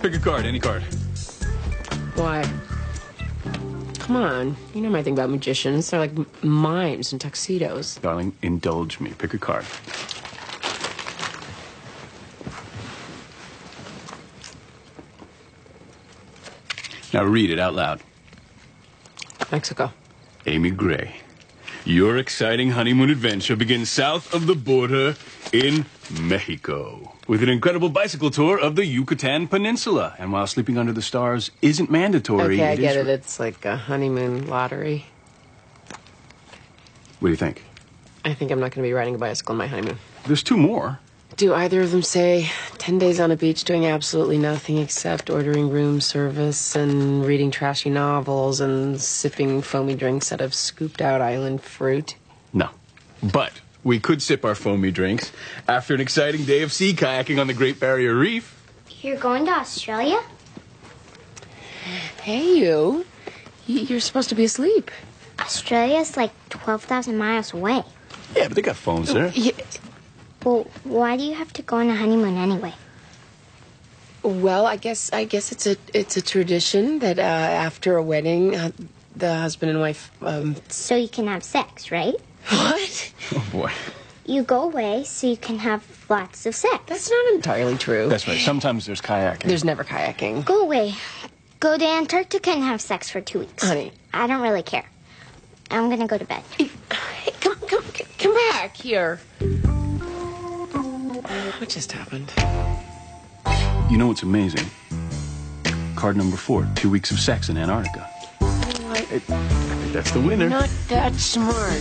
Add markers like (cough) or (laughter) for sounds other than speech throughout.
Pick a card, any card. Why? Come on. You know my thing about magicians. They're like mimes in tuxedos. Darling, indulge me. Pick a card. Now read it out loud. Mexico. Amy Gray. Your exciting honeymoon adventure begins south of the border in Mexico with an incredible bicycle tour of the Yucatan Peninsula. And while sleeping under the stars isn't mandatory, Okay, I get it. It's like a honeymoon lottery. What do you think? I think I'm not going to be riding a bicycle on my honeymoon. There's two more. Do either of them say 10 days on a beach doing absolutely nothing except ordering room service and reading trashy novels and sipping foamy drinks out of scooped out island fruit? No. But we could sip our foamy drinks after an exciting day of sea kayaking on the Great Barrier Reef. You're going to Australia? Hey, you. You're supposed to be asleep. Australia's like 12,000 miles away. Yeah, but they got phones there. Yeah, Well, why do you have to go on a honeymoon anyway? well, I guess I guess it's a it's a tradition that uh, after a wedding, uh, the husband and wife. Um, So you can have sex, right? (laughs) what? (laughs) Oh boy. You go away so you can have lots of sex. That's not entirely true. That's right. Sometimes there's kayaking. There's never kayaking. Go away. Go to Antarctica and have sex for two weeks. Honey. I don't really care. I'm gonna go to bed. Hey, come, come, come back here. What just happened? You know what's amazing? Card number four two weeks of sex in Antarctica. I think that's the winner. Not that smart.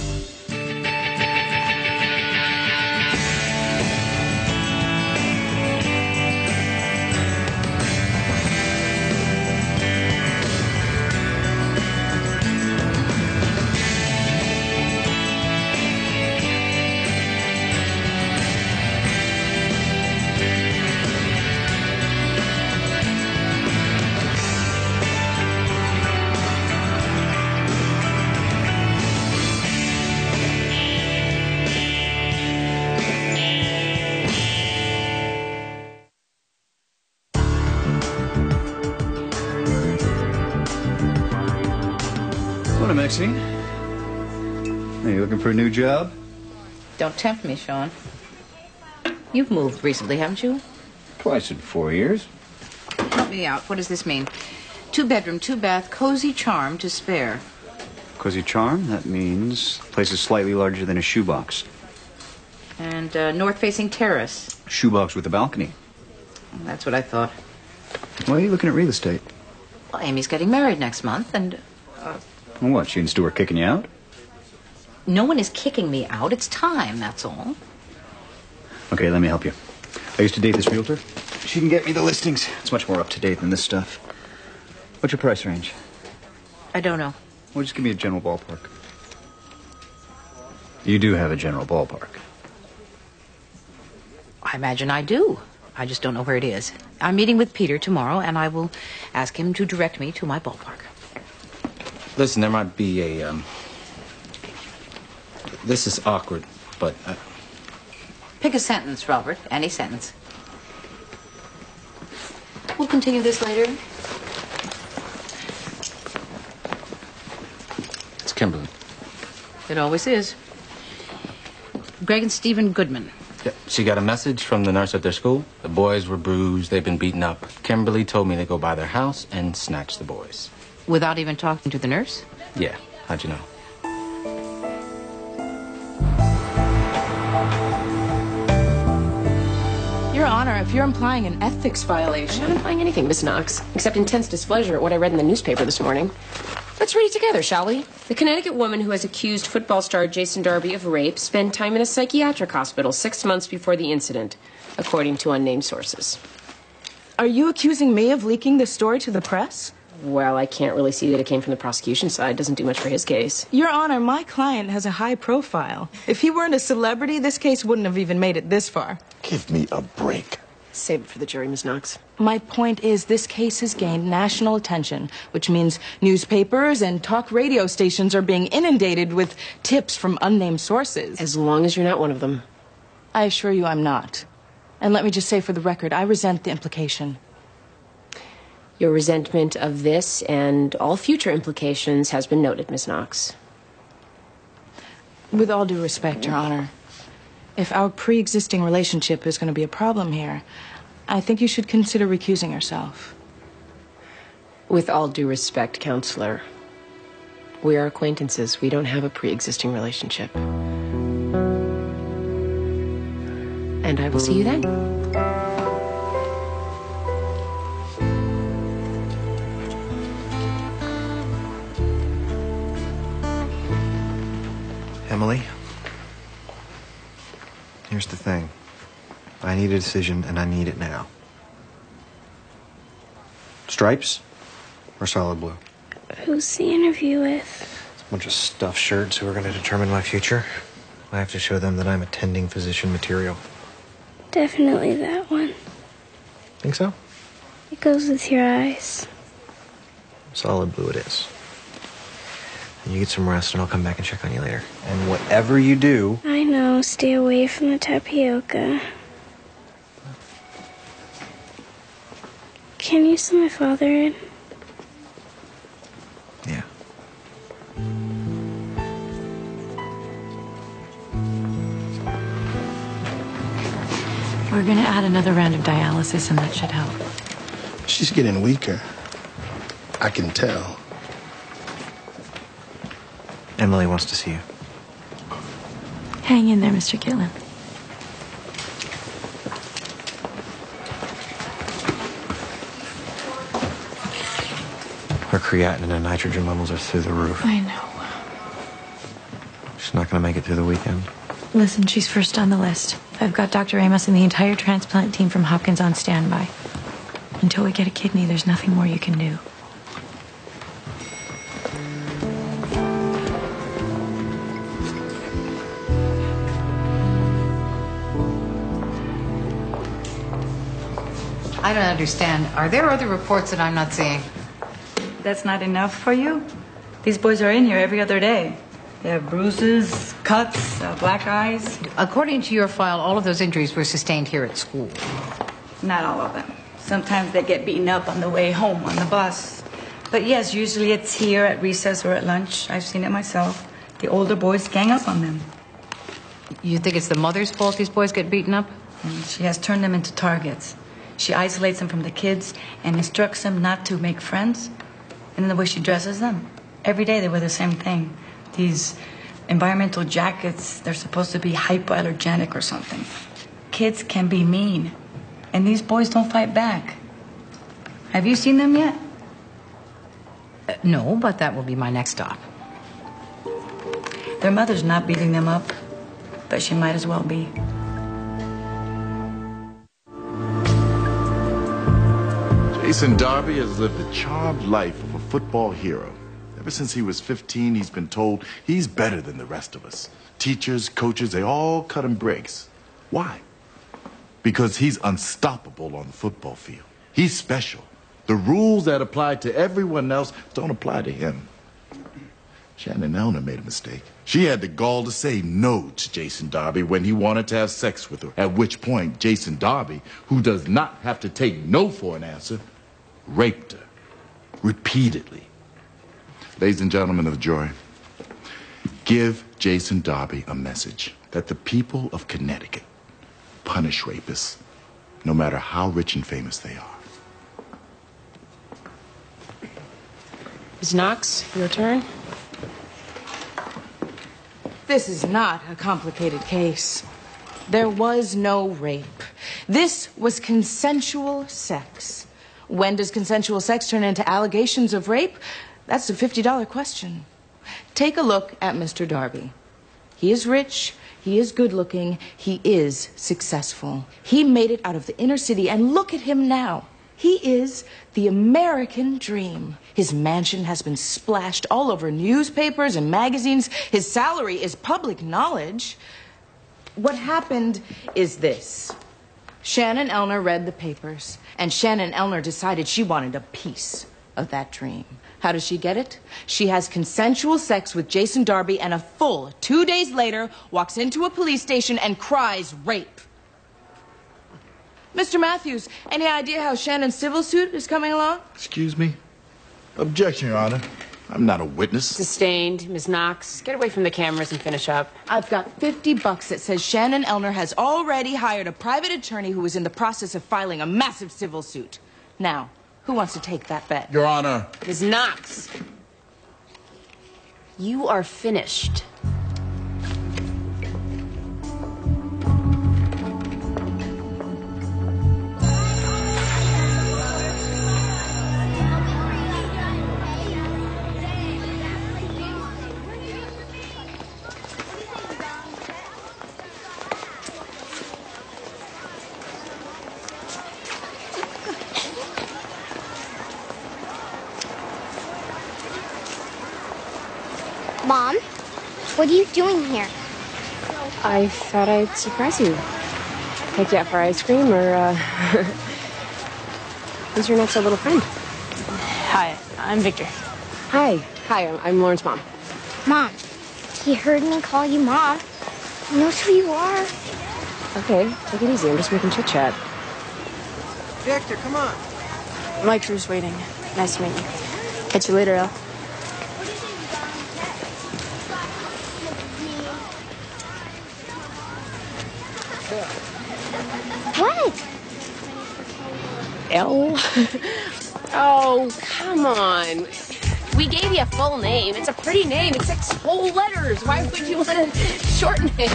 Looking for a new job? Don't tempt me, Sean. You've moved recently, haven't you? Twice in four years. Help me out. What does this mean? Two bedroom, two bath, cozy charm to spare. Cozy charm? That means the place is slightly larger than a shoebox. And uh, north facing terrace. Shoebox with a balcony. That's what I thought. Why are you looking at real estate? Well, Amy's getting married next month, and Well, what, she and Stu are kicking you out? No one is kicking me out. It's time, that's all. Okay, let me help you. I used to date this realtor. She can get me the listings. It's much more up to date than this stuff. What's your price range? I don't know. Well, just give me a general ballpark. You do have a general ballpark. I imagine I do. I just don't know where it is. I'm meeting with Peter tomorrow, and I will ask him to direct me to my ballpark. Listen, there might be a. Um, this is awkward, but uh, Pick a sentence, Robert. Any sentence. We'll continue this later. it's Kimberly. It always is. Greg and Stephen Goodman. Yeah, she got a message from the nurse at their school. The boys were bruised. They've been beaten up. Kimberly told me to go by their house and snatch the boys. Without even talking to the nurse? Yeah, how'd you know? Honor, if you're implying an ethics violation. I'm not implying anything, Miss Knox, except intense displeasure at what I read in the newspaper this morning. Let's read it together, shall we? The Connecticut woman who has accused football star Jason Darby of rape spent time in a psychiatric hospital six months before the incident, according to unnamed sources. Are you accusing me of leaking this story to the press? Well, I can't really see that it came from the prosecution side. Doesn't do much for his case. Your Honor, my client has a high profile. If he weren't a celebrity, this case wouldn't have even made it this far. Give me a break. Save it for the jury, Miss Knox. My point is, this case has gained national attention, which means newspapers and talk radio stations are being inundated with tips from unnamed sources. As long as you're not one of them. I assure you I'm not. And let me just say for the record, I resent the implication. Your resentment of this and all future implications has been noted, Miss Knox. With all due respect, Your Honor, if our pre existing relationship is going to be a problem here, I think you should consider recusing yourself. With all due respect, counselor, we are acquaintances. We don't have a pre existing relationship. And I will see you then. Emily, here's the thing. I need a decision, and I need it now. Stripes or solid blue? Who's the interview with? It's a bunch of stuffed shirts who are going to determine my future. I have to show them that I'm attending physician material. Definitely that one. Think so? It goes with your eyes. Solid blue it is. You get some rest, and I'll come back and check on you later. And whatever you do, I know, stay away from the tapioca. Can you see my father in? yeah. We're going to add another round of dialysis, and that should help. She's getting weaker. I can tell. Emily wants to see you. Hang in there, Mr. Gitlin. Her creatinine and nitrogen levels are through the roof. I know. She's not going to make it through the weekend. Listen, she's first on the list. I've got Dr. Amos and the entire transplant team from Hopkins on standby. Until we get a kidney, there's nothing more you can do. I don't understand. Are there other reports that I'm not seeing? That's not enough for you? These boys are in here every other day. They have bruises, cuts, uh, black eyes. According to your file, all of those injuries were sustained here at school. Not all of them. Sometimes they get beaten up on the way home on the bus. But yes, usually it's here at recess or at lunch. I've seen it myself. The older boys gang up on them. You think it's the mother's fault these boys get beaten up? And she has turned them into targets. She isolates them from the kids and instructs them not to make friends. And then the way she dresses them. Every day they wear the same thing. These environmental jackets, they're supposed to be hypoallergenic or something. Kids can be mean. And these boys don't fight back. Have you seen them yet? Uh, no, but that will be my next stop. Their mother's not beating them up, but she might as well be. Jason Darby has lived the charmed life of a football hero. Ever since he was 15, he's been told he's better than the rest of us. Teachers, coaches, they all cut him breaks. Why? Because he's unstoppable on the football field. He's special. The rules that apply to everyone else don't apply to him. Shannon Elner made a mistake. She had the gall to say no to Jason Darby when he wanted to have sex with her. At which point, Jason Darby, who does not have to take no for an answer, raped her repeatedly. Ladies and gentlemen of the jury, give Jason Darby a message that the people of Connecticut punish rapists, no matter how rich and famous they are. Ms. Knox, your turn. This is not a complicated case. There was no rape. This was consensual sex. When does consensual sex turn into allegations of rape? That's a $50 question. Take a look at Mr. Darby. He is rich, he is good looking, he is successful. He made it out of the inner city, and look at him now. He is the American dream. His mansion has been splashed all over newspapers and magazines. His salary is public knowledge. What happened is this Shannon Elner read the papers, and Shannon Elner decided she wanted a piece of that dream. How does she get it? She has consensual sex with Jason Darby, and a full two days later walks into a police station and cries rape. Mr. Matthews, any idea how Shannon's civil suit is coming along? Excuse me? Objection, Your Honor. I'm not a witness. Sustained. Ms. Knox, get away from the cameras and finish up. I've got 50 bucks that says Shannon Elner has already hired a private attorney who is in the process of filing a massive civil suit. Now, who wants to take that bet? Your Honor. Ms. Knox, you are finished. What are you doing here? I thought I'd surprise you. Take you out for ice cream or, uh. (laughs) Who's your next little friend? Hi, I'm Victor. Hi. Hi, I'm, I'm Lauren's mom. Mom, he heard me call you Mom. He knows who you are. Okay, take it easy. I'm just making chit chat. Victor, come on. Mike Drew's waiting. Nice to meet you. Catch you later, El. What? L? (laughs) oh, come on. We gave you a full name. It's a pretty name. It's six whole letters. Why would you want to (laughs) shorten it?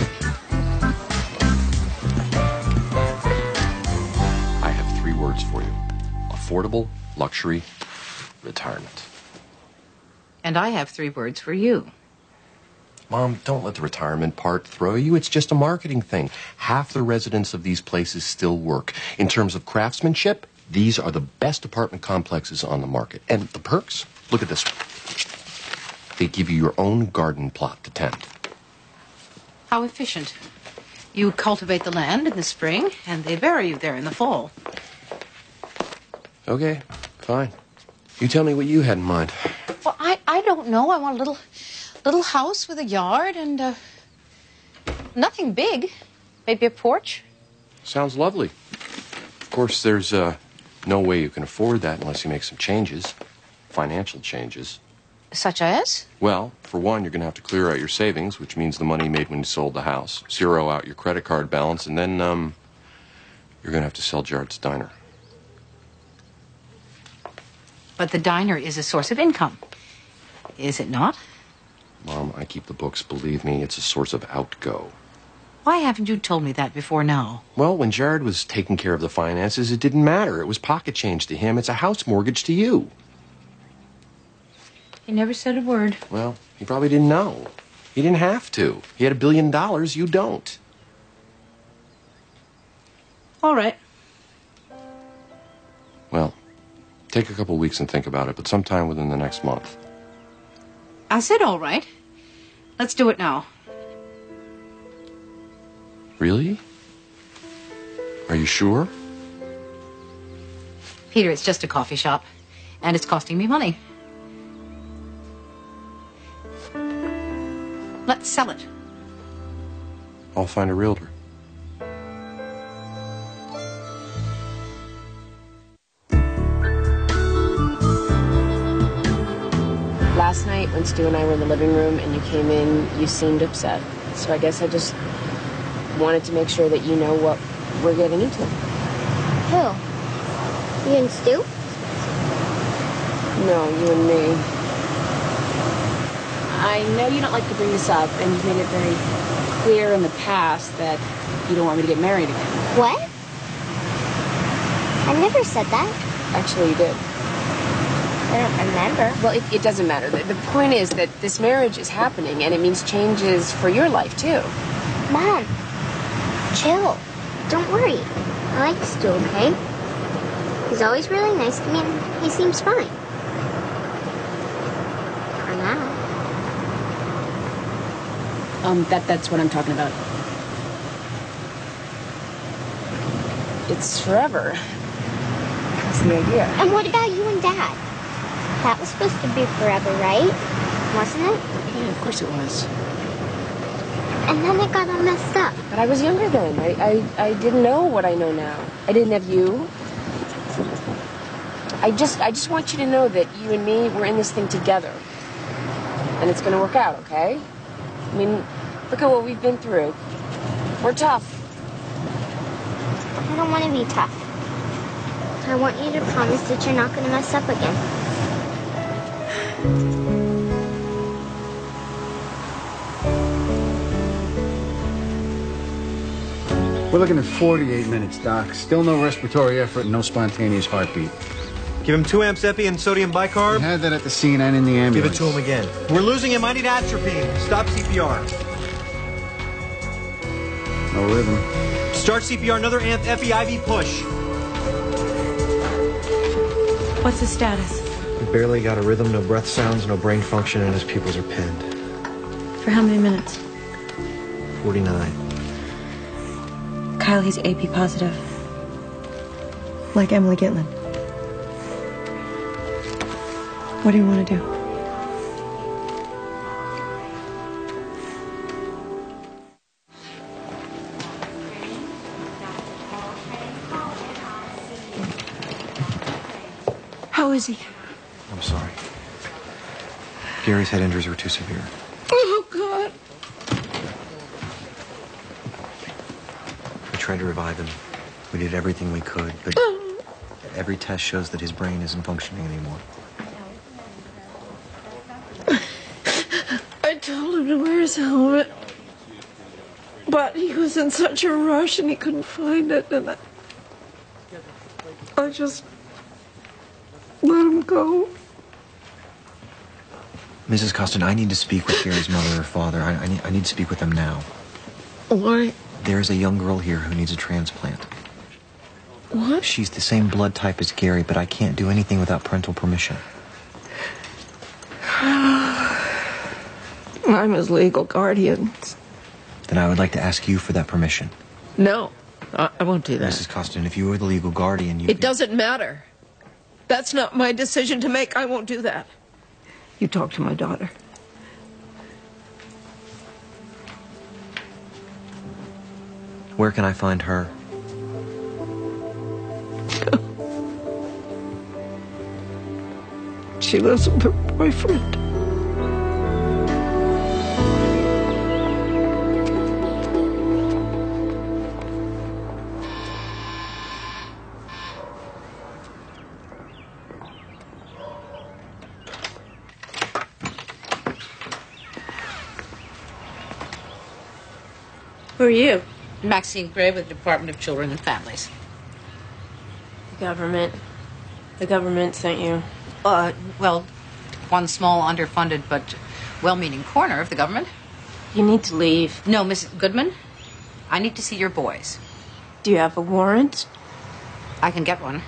I have three words for you affordable, luxury, retirement. And I have three words for you. Mom, don't let the retirement part throw you. It's just a marketing thing. Half the residents of these places still work. In terms of craftsmanship, these are the best apartment complexes on the market. And the perks? Look at this. They give you your own garden plot to tend. How efficient. You cultivate the land in the spring, and they bury you there in the fall. Okay, fine. You tell me what you had in mind. Well, I, I don't know. I want a little little house with a yard and uh, nothing big. Maybe a porch. Sounds lovely. Of course, there's uh, no way you can afford that unless you make some changes, financial changes. Such as? Well, for one, you're going to have to clear out your savings, which means the money made when you sold the house, zero out your credit card balance, and then um, you're going to have to sell Jared's diner. But the diner is a source of income. Is it not? Mom, I keep the books. Believe me, it's a source of outgo. Why haven't you told me that before now? Well, when Jared was taking care of the finances, it didn't matter. It was pocket change to him. It's a house mortgage to you. He never said a word. Well, he probably didn't know. He didn't have to. He had a billion dollars. You don't. All right. Well, take a couple weeks and think about it, but sometime within the next month. I said all right. Let's do it now. Really? Are you sure? Peter, it's just a coffee shop, and it's costing me money. Let's sell it. I'll find a realtor. Last night, when Stu and I were in the living room and you came in, you seemed upset. So I guess I just wanted to make sure that you know what we're getting into. Who? You and Stu? No, you and me. I know you don't like to bring this up, and you've made it very clear in the past that you don't want me to get married again. What? I never said that. Actually, you did. I don't remember. Well, it, it doesn't matter. The, the point is that this marriage is happening, and it means changes for your life, too. Mom, chill. Don't worry. I like Stu, okay? He's always really nice to me, and he seems fine. For now. Um, that that's what I'm talking about. It's forever. That's the idea. And what about you and Dad? That was supposed to be forever, right? Wasn't it? Yeah, of course it was. And then it got all messed up. But I was younger then. I, I, I didn't know what I know now. I didn't have you. I just I just want you to know that you and me, we're in this thing together. And it's gonna work out, okay? I mean, look at what we've been through. We're tough. I don't want to be tough. I want you to promise that you're not going to mess up again. We're looking at 48 minutes, Doc. Still no respiratory effort and no spontaneous heartbeat. Give him two amps epi and sodium bicarb. We had that at the scene and in the ambulance. Give it to him again. We're losing him. I need atropine. Stop CPR. No rhythm. Start CPR. Another amp epi IV push. What's the status? He barely got a rhythm, no breath sounds, no brain function, and his pupils are pinned. For how many minutes? 49. Kyle, he's AB positive. Like Emily Gitlin. What do you want to do? How is he? I'm sorry. Gary's head injuries were too severe. Oh, God. We tried to revive him. We did everything we could, but every test shows that his brain isn't functioning anymore. I told him to wear his helmet. But he was in such a rush and he couldn't find it, and I, I just let him go. Mrs. Costin, I need to speak with Gary's mother or father. I, I, need, I need to speak with them now. Why? There is a young girl here who needs a transplant. What? She's the same blood type as Gary, but I can't do anything without parental permission. (sighs) I'm his legal guardian. Then I would like to ask you for that permission. No, I, I won't do that. Mrs. Costin, if you were the legal guardian, you It doesn't matter. That's not my decision to make. I won't do that. You talk to my daughter. Where can I find her? (laughs) She lives with her boyfriend. Who are you? Maxine Gray with the Department of Children and Families. The government. The government sent you. Uh, well, one small, underfunded, but well meaning corner of the government. You need to leave. No, Mrs. Goodman. I need to see your boys. Do you have a warrant? I can get one.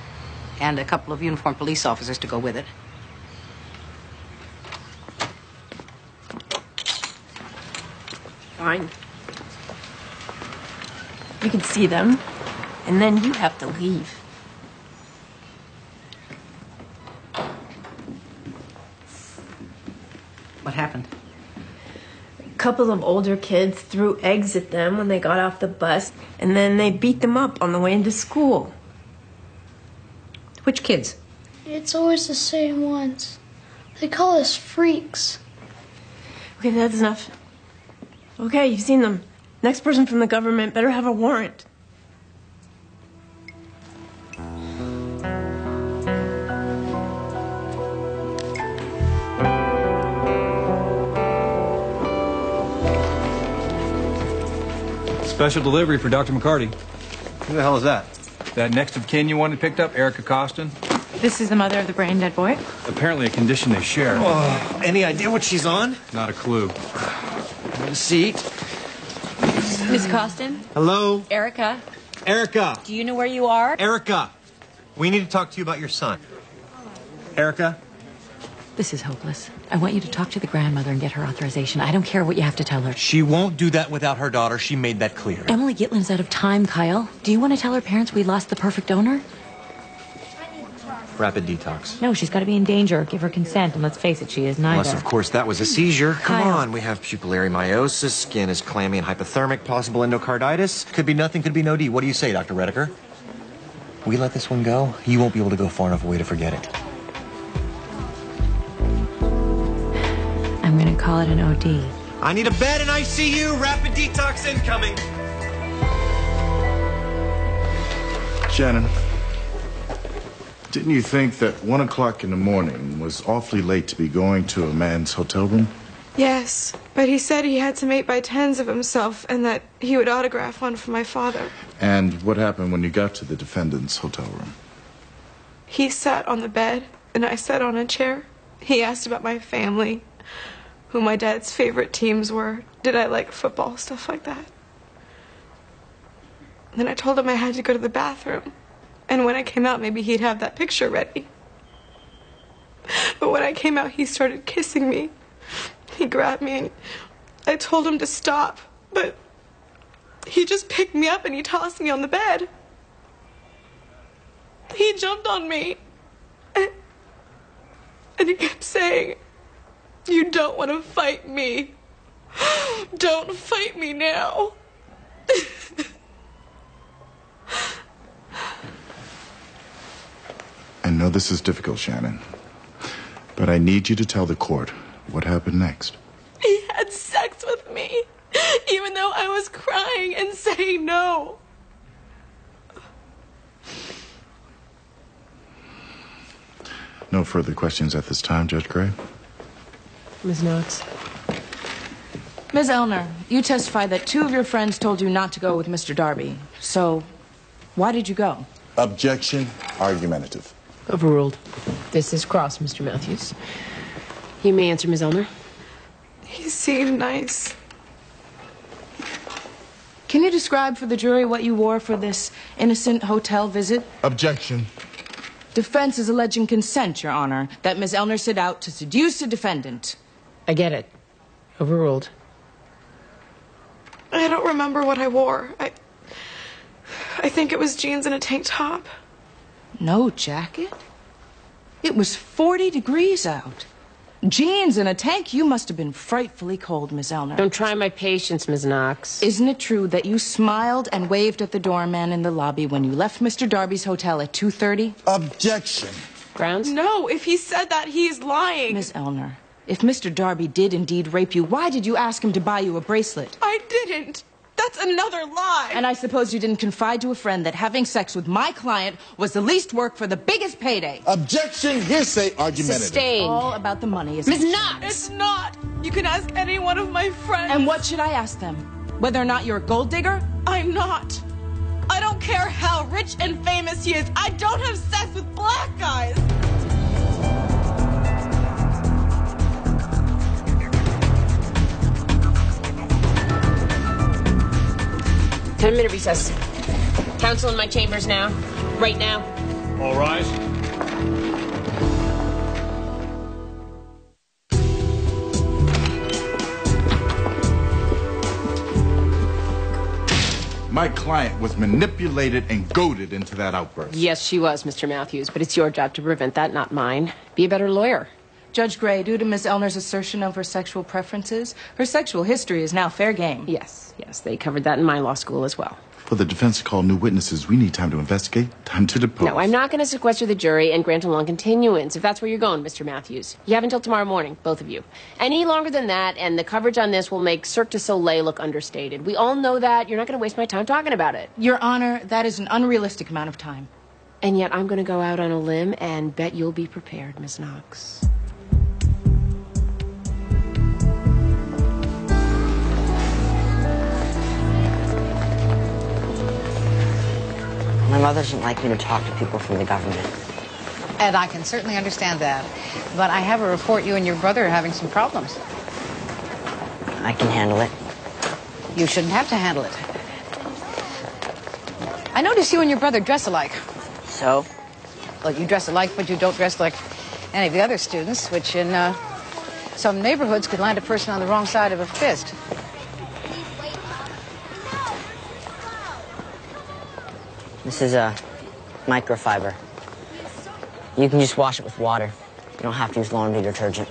And a couple of uniformed police officers to go with it. Fine. You can see them, and then you have to leave. What happened? A couple of older kids threw eggs at them when they got off the bus, and then they beat them up on the way into school. Which kids? It's always the same ones. They call us freaks. Okay, that's enough. Okay, you've seen them. Next person from the government better have a warrant. Special delivery for Dr. McCarty. Who the hell is that? That next of kin you wanted picked up, Erica Costin. This is the mother of the brain dead boy. Apparently a condition they share. Oh, any idea what she's on? Not a clue. Have a seat. Miss Costin? Hello? Erica? Erica! Do you know where you are? Erica! We need to talk to you about your son. Erica? This is hopeless. I want you to talk to the grandmother and get her authorization. I don't care what you have to tell her. She won't do that without her daughter. She made that clear. Emily Gitlin's out of time, Kyle. Do you want to tell her parents we lost the perfect donor? Rapid detox. No, she's got to be in danger. Give her consent, and let's face it, she is neither. Unless, of course, that was a seizure. Come Kyle. on, we have pupillary miosis, skin is clammy and hypothermic, possible endocarditis. Could be nothing, could be no D. What do you say, Dr. Redeker? We let this one go, you won't be able to go far enough away to forget it. I'm going to call it an OD. I need a bed in ICU. Rapid detox incoming. Shannon, didn't you think that one o'clock in the morning was awfully late to be going to a man's hotel room? Yes, but he said he had some 8 by tens of himself and that he would autograph one for my father. And what happened when you got to the defendant's hotel room? He sat on the bed and I sat on a chair. He asked about my family, who my dad's favorite teams were. Did I like football, stuff like that. Then I told him I had to go to the bathroom. And when I came out, maybe he'd have that picture ready. But when I came out, he started kissing me. He grabbed me and I told him to stop. But he just picked me up and he tossed me on the bed. He jumped on me. And, and he kept saying, You don't want to fight me. Don't fight me now. (laughs) I know this is difficult, Shannon, but I need you to tell the court what happened next. He had sex with me, even though I was crying and saying no. No further questions at this time, Judge Gray. Ms. Knox. Ms. Elner, you testified that two of your friends told you not to go with Mr. Darby. So, why did you go? Objection, argumentative. Overruled. This is cross, Mr. Matthews. You may answer, Ms. Elner. He seemed nice. Can you describe for the jury what you wore for this innocent hotel visit? Objection. Defense is alleging consent, Your Honor, that Ms. Elner set out to seduce a defendant. I get it. Overruled. I don't remember what I wore. I I think it was jeans and a tank top. No jacket? It was 40 degrees out. Jeans and a tank? You must have been frightfully cold, Miss Elner. Don't try my patience, Miss Knox. Isn't it true that you smiled and waved at the doorman in the lobby when you left Mr. Darby's hotel at 2.30? Objection. Grounds? No, if he said that, he's lying. Miss Elner, if Mr. Darby did indeed rape you, why did you ask him to buy you a bracelet? I didn't. That's another lie. And I suppose you didn't confide to a friend that having sex with my client was the least work for the biggest payday. Objection, hearsay, argumentative. Sustained. All about the money, isn't Ms. it? Knox! It's not. You can ask any one of my friends. And what should I ask them? Whether or not you're a gold digger? I'm not. I don't care how rich and famous he is. I don't have sex with black guys. Ten minute recess. Counsel in my chambers now. Right now. All rise. My client was manipulated and goaded into that outburst. Yes, she was, Mr. Matthews, but it's your job to prevent that, not mine. Be a better lawyer. Judge Gray, due to Miss Elner's assertion of her sexual preferences, her sexual history is now fair game. Yes, yes, they covered that in my law school as well. For the defense to call new witnesses, we need time to investigate, time to depose. No, I'm not going to sequester the jury and grant a long continuance, if that's where you're going, Mr. Matthews. You have until tomorrow morning, both of you. Any longer than that, and the coverage on this will make Cirque du Soleil look understated. We all know that. You're not going to waste my time talking about it. Your Honor, that is an unrealistic amount of time. And yet, I'm going to go out on a limb and bet you'll be prepared, Miss Knox. My mother doesn't like me to talk to people from the government. And I can certainly understand that. But I have a report you and your brother are having some problems. I can handle it. You shouldn't have to handle it. I notice you and your brother dress alike. So? Well, you dress alike, but you don't dress like any of the other students, which in uh, some neighborhoods could land a person on the wrong side of a fist. This is a microfiber. You can just wash it with water. You don't have to use laundry detergent.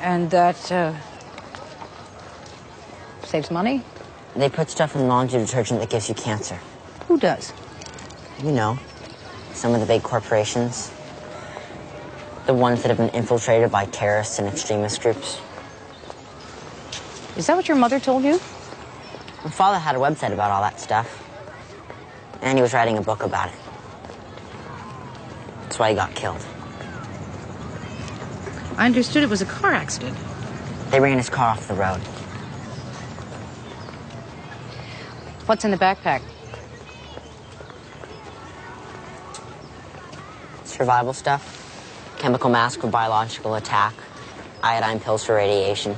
And that uh, saves money? They put stuff in laundry detergent that gives you cancer. Who does? You know, some of the big corporations. The ones that have been infiltrated by terrorists and extremist groups. Is that what your mother told you? My father had a website about all that stuff. And he was writing a book about it. That's why he got killed. I understood it was a car accident. They ran his car off the road. What's in the backpack? Survival stuff. Chemical mask for biological attack. Iodine pills for radiation.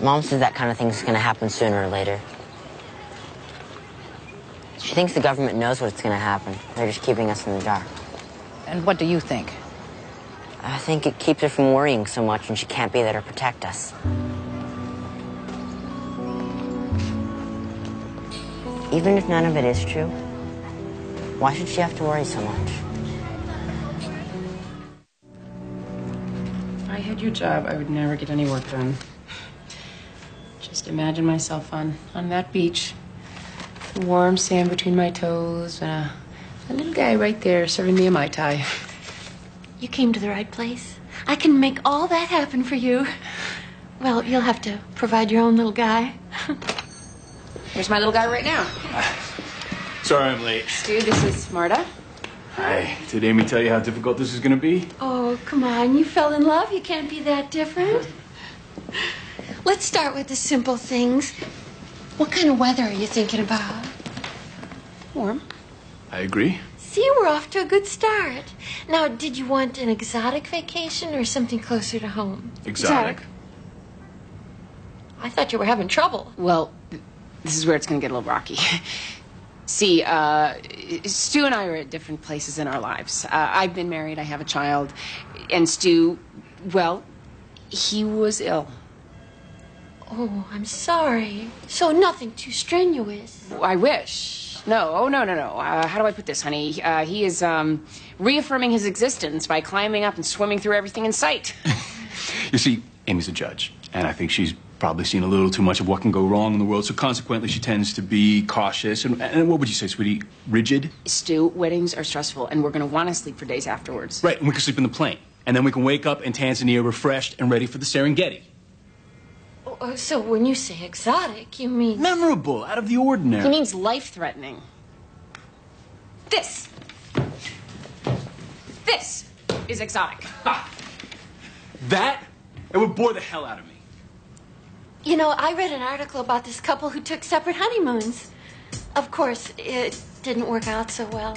Mom says that kind of thing's gonna happen sooner or later. She thinks the government knows what's gonna happen. They're just keeping us in the dark. And what do you think? I think it keeps her from worrying so much and she can't be there to protect us. Even if none of it is true, why should she have to worry so much? If I had your job, I would never get any work done. Just imagine myself on, on that beach, warm sand between my toes, and a, a little guy right there serving me a Mai Tai. You came to the right place. I can make all that happen for you. Well, you'll have to provide your own little guy. Here's my little guy right now. (laughs) Sorry I'm late. Stu, this is Marta. Hi. Did Amy tell you how difficult this is going to be? Oh, come on. You fell in love. You can't be that different. (laughs) Let's start with the simple things. What kind of weather are you thinking about? Warm. I agree. See, we're off to a good start. Now, did you want an exotic vacation or something closer to home? Exotic. I thought you were having trouble. Well, this is where it's going to get a little rocky. (laughs) See, uh, Stu and I are at different places in our lives. Uh, I've been married, I have a child, and Stu, well, he was ill. Oh, I'm sorry. So nothing too strenuous. I wish. No, oh, no, no, no. Uh, how do I put this, honey? Uh, he is um, reaffirming his existence by climbing up and swimming through everything in sight. (laughs) You see, Amy's a judge, and I think she's probably seen a little too much of what can go wrong in the world, so consequently she tends to be cautious and, and what would you say, sweetie? Rigid? Stu, weddings are stressful, and we're going to want to sleep for days afterwards. Right, and we can sleep in the plane. And then we can wake up in Tanzania refreshed and ready for the Serengeti. Oh, oh, so when you say exotic, you mean. Memorable, out of the ordinary. He means life threatening. This. This is exotic. Ha! That? It would bore the hell out of me. You know, I read an article about this couple who took separate honeymoons. Of course, it didn't work out so well.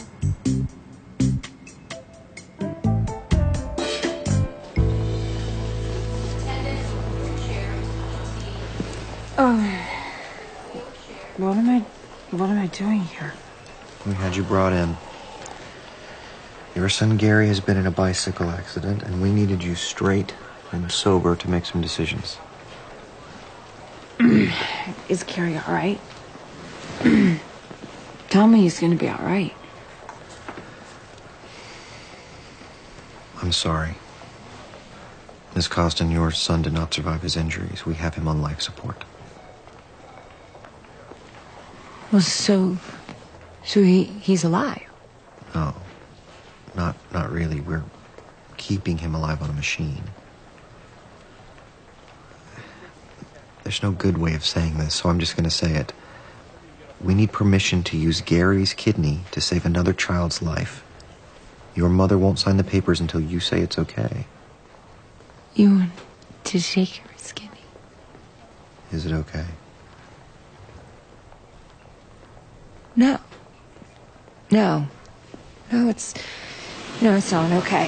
Doing here? We had you brought in. Your son Gary has been in a bicycle accident, and we needed you straight and sober to make some decisions. (clears throat) Is Gary all right? (clears throat) Tell me he's going to be all right. I'm sorry. Miss Costin, your son did not survive his injuries. We have him on life support. Well, so so he he's alive. No, not not really. We're keeping him alive on a machine. There's no good way of saying this, so I'm just going to say it. We need permission to use Gary's kidney to save another child's life. Your mother won't sign the papers until you say it's okay. You want to take her skinny? Is it okay? No. No. No, it's no, it's not okay.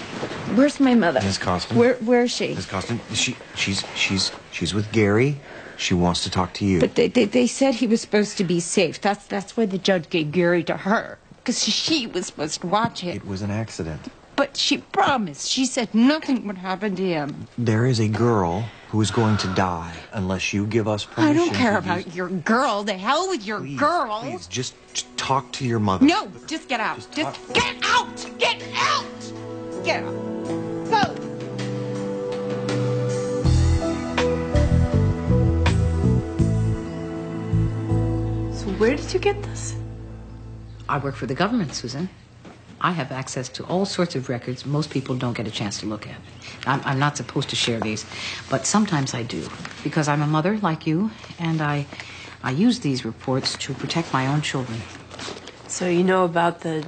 Where's my mother? Miss Costin? Where where is she? Miss Costin, she she's she's she's with Gary. She wants to talk to you. But they, they they said he was supposed to be safe. That's that's why the judge gave Gary to her because she was supposed to watch him. it was an accident. But she promised. She said nothing would happen to him. There is a girl who is going to die unless you give us permission. I don't care about use- your girl. The hell with your girl. Please, just, just talk to your mother. No, just get out. Just, get out. Get out. Get out. Go. So where did you get this? I work for the government, Susan. I have access to all sorts of records most people don't get a chance to look at. I'm, I'm not supposed to share these, but sometimes I do because I'm a mother like you, and I, I use these reports to protect my own children. So you know about the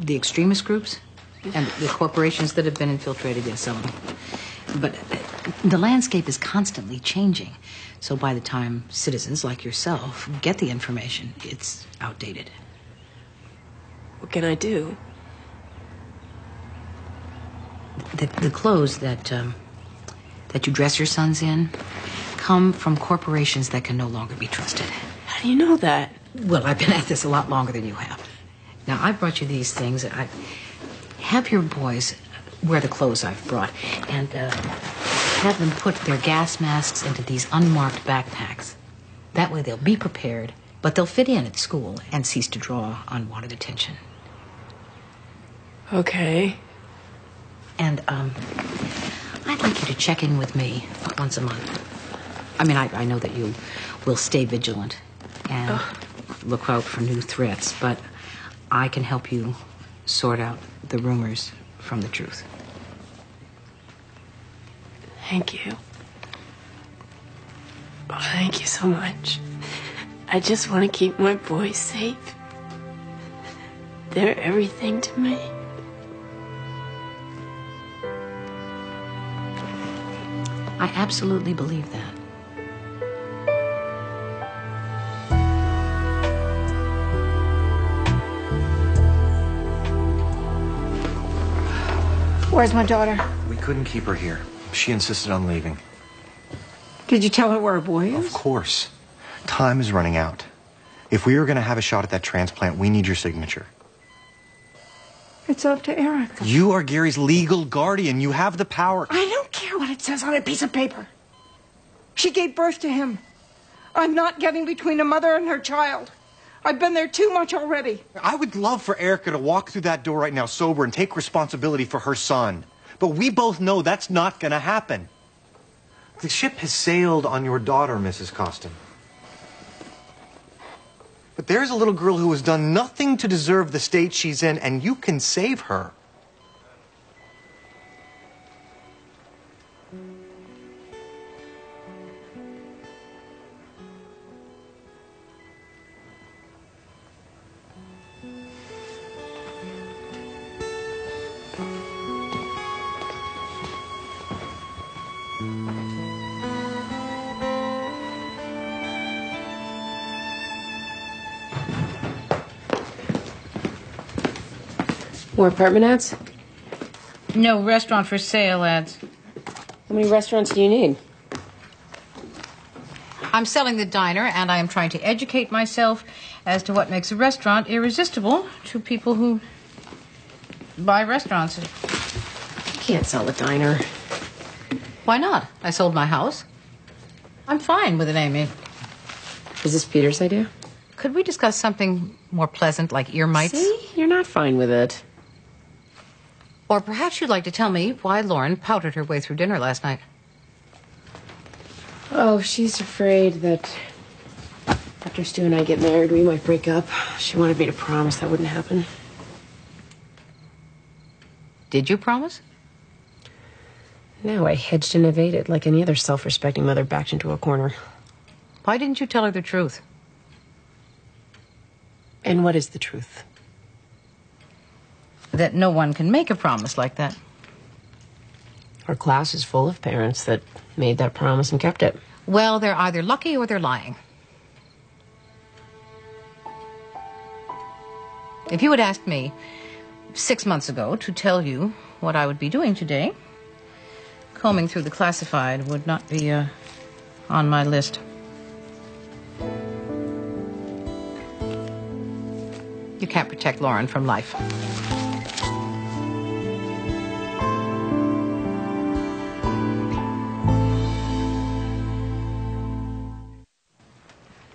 The extremist groups and the corporations that have been infiltrated, yes, some of them. But the landscape is constantly changing. So by the time citizens like yourself get the information, it's outdated. What can I do? The, the clothes that um, that you dress your sons in come from corporations that can no longer be trusted. How do you know that? Well, I've been at this a lot longer than you have. Now, I've brought you these things. I have your boys wear the clothes I've brought and uh, have them put their gas masks into these unmarked backpacks. That way, they'll be prepared, but they'll fit in at school and cease to draw unwanted attention. Okay. And um, I'd like you to check in with me once a month. I mean, I, I know that you will stay vigilant and look out for new threats, but I can help you sort out the rumors from the truth. Thank you. Oh, thank you so much. I just want to keep my boys safe. They're everything to me. I absolutely believe that. Where's my daughter? We couldn't keep her here. She insisted on leaving. Did you tell her where her boy is? Of course. Time is running out. If we are going to have a shot at that transplant, we need your signature. It's up to Eric. You are Gary's legal guardian. You have the power. I don't care what it says on a piece of paper. She gave birth to him. I'm not getting between a mother and her child. I've been there too much already. I would love for Erica to walk through that door right now sober and take responsibility for her son. But we both know that's not going to happen. The ship has sailed on your daughter, Mrs. Costin. But there's a little girl who has done nothing to deserve the state she's in, and you can save her. More apartment ads? No restaurant for sale ads. How many restaurants do you need? I'm selling the diner, and I am trying to educate myself as to what makes a restaurant irresistible to people who buy restaurants. You can't sell a diner. Why not? I sold my house. I'm fine with it, Amy. Is this Peter's idea? Could we discuss something more pleasant, like ear mites? See? You're not fine with it. Or perhaps you'd like to tell me why Lauren powdered her way through dinner last night. Oh, she's afraid that after Stu and I get married, we might break up. She wanted me to promise that wouldn't happen. Did you promise? No, I hedged and evaded like any other self respecting mother backed into a corner. Why didn't you tell her the truth? And what is the truth? That no one can make a promise like that. Our class is full of parents that made that promise and kept it. Well, they're either lucky or they're lying. If you had asked me six months ago to tell you what I would be doing today, combing through the classified would not be uh, on my list. You can't protect Lauren from life.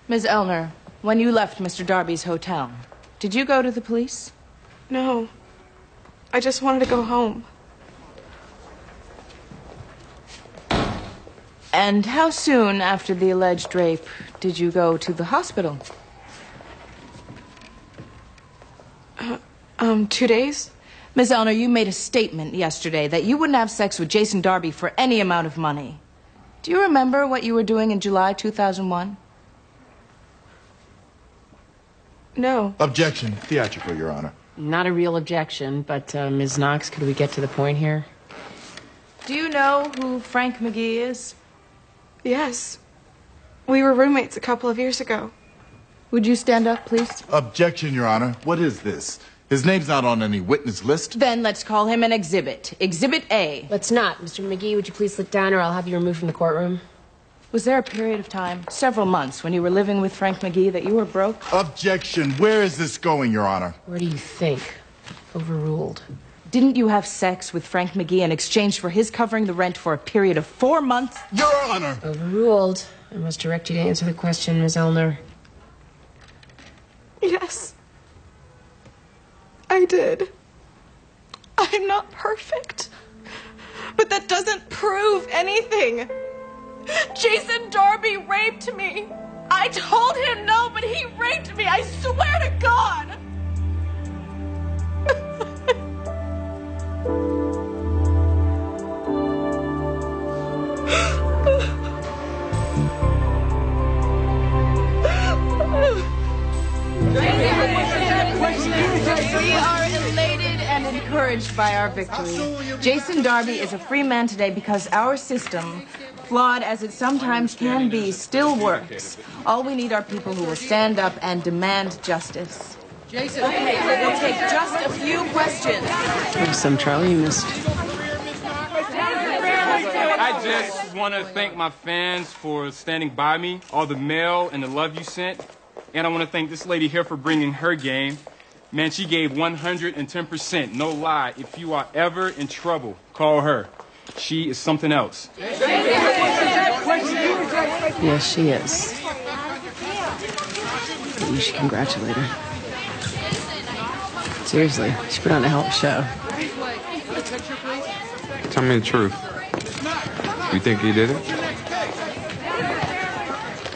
Ms. Elner, when you left Mr. Darby's hotel, did you go to the police? No. I just wanted to go home. And how soon after the alleged rape did you go to the hospital? Uh, um, two days? Ms. Elner, you made a statement yesterday that you wouldn't have sex with Jason Darby for any amount of money. Do you remember what you were doing in July 2001? No. Objection. Theatrical, Your Honor. Not a real objection, but uh, Ms. Knox, could we get to the point here? Do you know who Frank McGee is? Yes. We were roommates a couple of years ago. Would you stand up, please? Objection, Your Honor. What is this? His name's not on any witness list. Then let's call him an exhibit. Exhibit A. Let's not. Mr. McGee, would you please sit down or I'll have you removed from the courtroom? Was there a period of time, several months, when you were living with Frank McGee that you were broke? Objection. Where is this going, Your Honor? Where do you think? Overruled. Didn't you have sex with Frank McGee in exchange for his covering the rent for a period of four months? Your Honor! Overruled. I must direct you to answer the question, Ms. Elner. Yes. I did. I'm not perfect. But that doesn't prove anything. Jason Darby raped me. I told him no, but he raped me. I swear to God. We are elated and encouraged by our victory. Jason Darby is a free man today because our system, flawed as it sometimes can be, still works. All we need are people who will stand up and demand justice. Jason. Okay, we'll take just a few questions. There's some Charlie you missed. I just want to thank my fans for standing by me, all the mail and the love you sent. And I want to thank this lady here for bringing her game. Man, she gave 110%, no lie. If you are ever in trouble, call her. She is something else. Yes, she is. You should congratulate her. Seriously, she put on a hell of a show. Tell me the truth. You think he did it?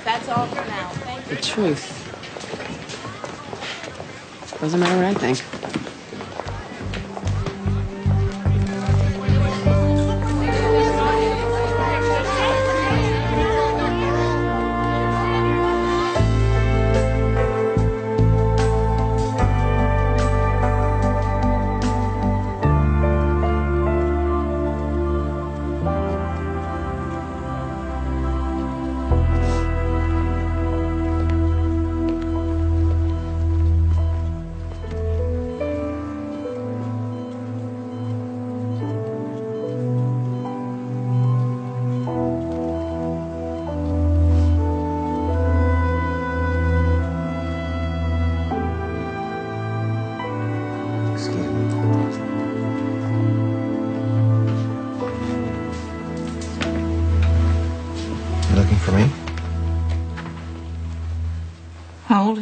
That's all for now. The truth. Doesn't matter what I think.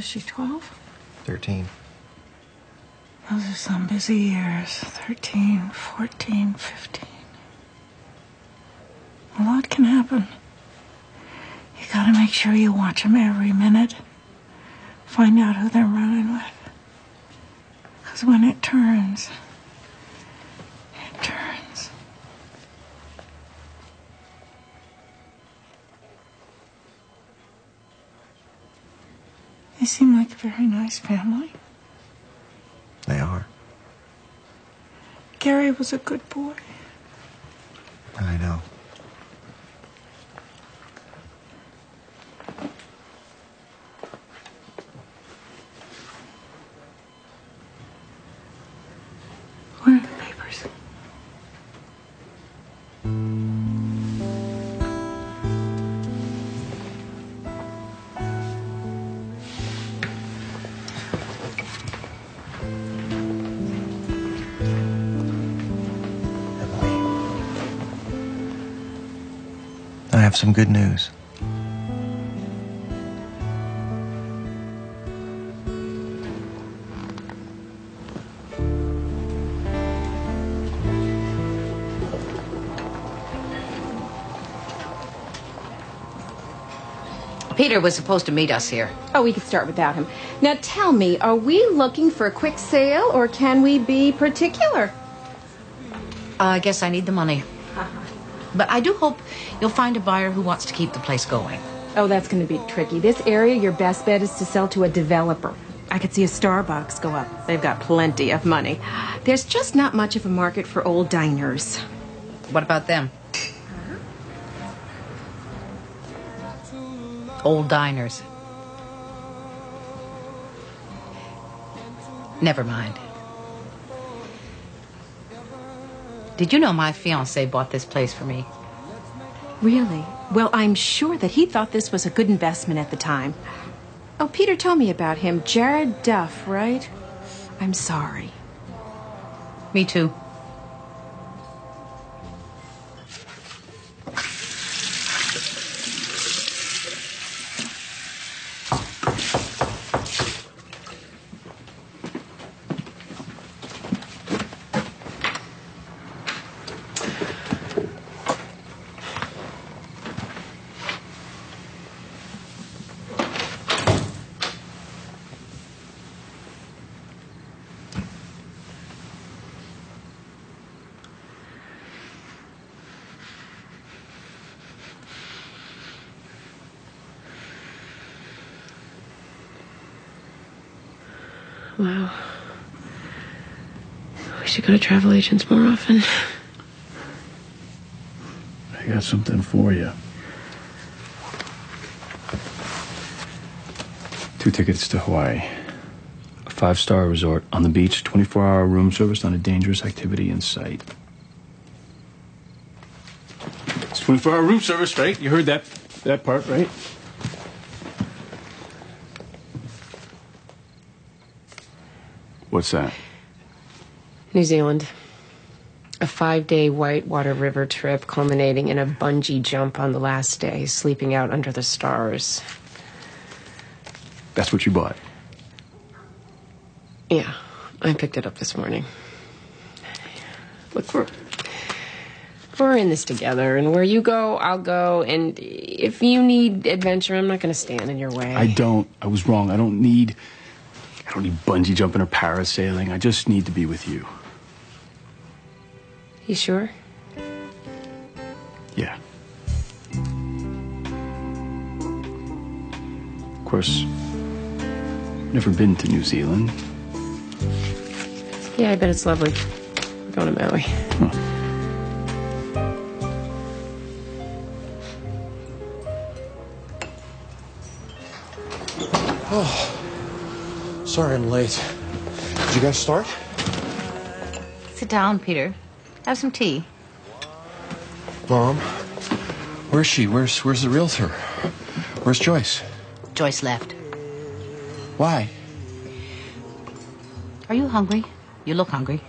Is she? 12? 13. Those are some busy years 13, 14, 15. A lot can happen. You gotta make sure you watch them every minute. Find out who they're running with. Because when it turns, They seem like a very nice family. They are. Gary was a good boy. I know. some good news. Peter was supposed to meet us here. Oh, we could start without him. Now tell me, are we looking for a quick sale or can we be particular? Uh, I guess I need the money. But I do hope you'll find a buyer who wants to keep the place going. Oh, that's going to be tricky. This area, your best bet is to sell to a developer. I could see a Starbucks go up. They've got plenty of money. There's just not much of a market for old diners. What about them? Old diners. Never mind. Did you know my fiance bought this place for me? Really? Well, I'm sure that he thought this was a good investment at the time. Oh, Peter told me about him. Jared Duff, right? I'm sorry. Me too. Should go to travel agents more often. I got something for you. Two tickets to Hawaii. A five star resort on the beach, 24 hour room service, not a dangerous activity in sight. It's 24 hour room service, right? You heard that, that part, right? What's that? New Zealand. A five day whitewater river trip culminating in a bungee jump on the last day, sleeping out under the stars. That's what you bought. Yeah, I picked it up this morning. Look, we're, we're in this together, and where you go, I'll go, and if you need adventure, I'm not going to stand in your way. I don't. I was wrong. I don't need. I don't need bungee jumping or parasailing. I just need to be with you. You sure? Yeah. Of course, never been to New Zealand. Yeah, I bet it's lovely. We're going to Maui. Oh, sorry I'm late. Did you guys start? Sit down, Peter. Have some tea. Mom, where's she? Where's Where's the realtor? Where's Joyce? Joyce left. Why? Are you hungry? You look hungry.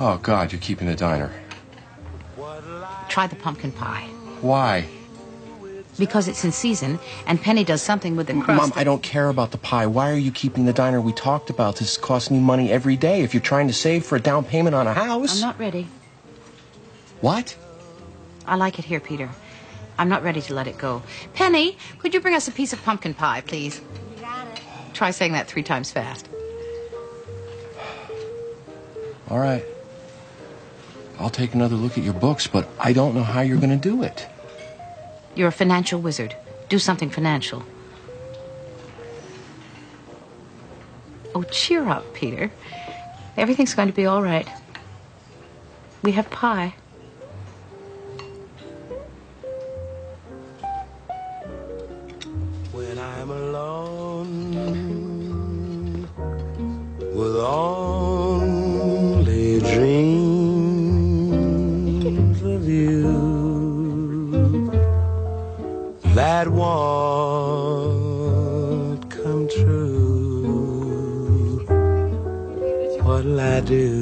Oh God, you're keeping the diner. Try the pumpkin pie. Why? Because it's in season, and Penny does something with the crust. Mom, I don't care about the pie. Why are you keeping the diner? We talked about this costs you money every day. If you're trying to save for a down payment on a house. I'm not ready. What? I like it here, Peter. I'm not ready to let it go. Penny, could you bring us a piece of pumpkin pie, please? Got it. Try saying that three times fast. All right. I'll take another look at your books, but I don't know how you're going to do it. You're a financial wizard. Do something financial. Oh, cheer up, Peter. Everything's going to be all right. We have pie. Only dreams of you that won't come true. What'll I do?